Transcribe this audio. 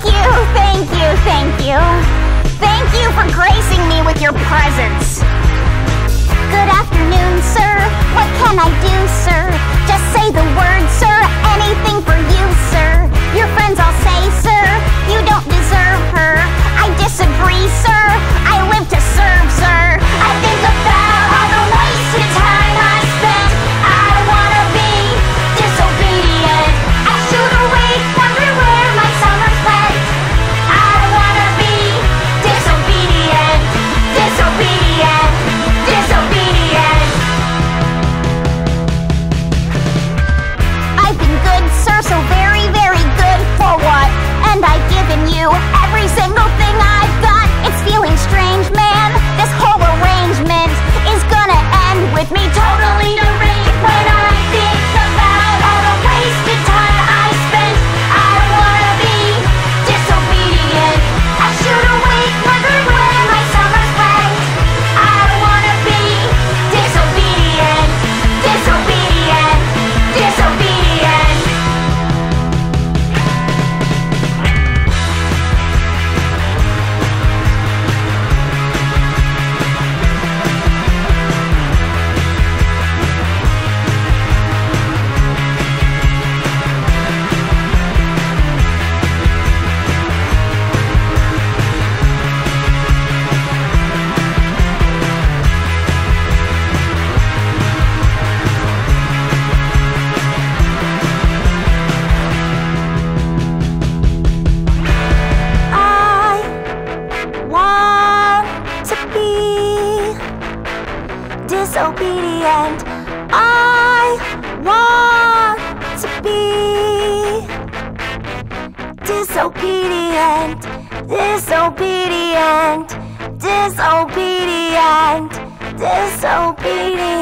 Thank you, thank you, thank you. Thank you for gracing me with your presence. disobedient. I want to be disobedient, disobedient, disobedient, disobedient. disobedient.